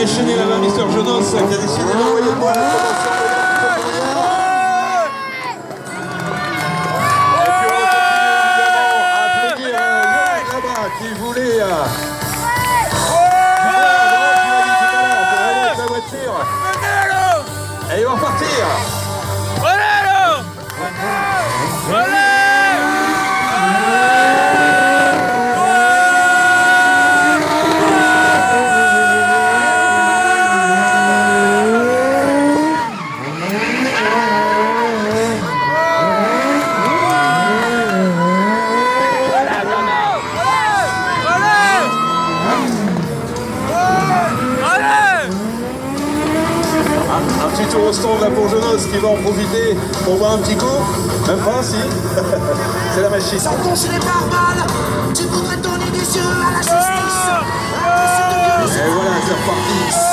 déchaîné là-bas, Mister qui a décidé d'envoyer moi la Aí uma partida. Un petit tour au stand là pour Jonas qui va en profiter pour boire un petit coup. Même pas, si. C'est la machine. Sans les barbares, tu voudrais donner des yeux à la justice. Et voilà, c'est reparti.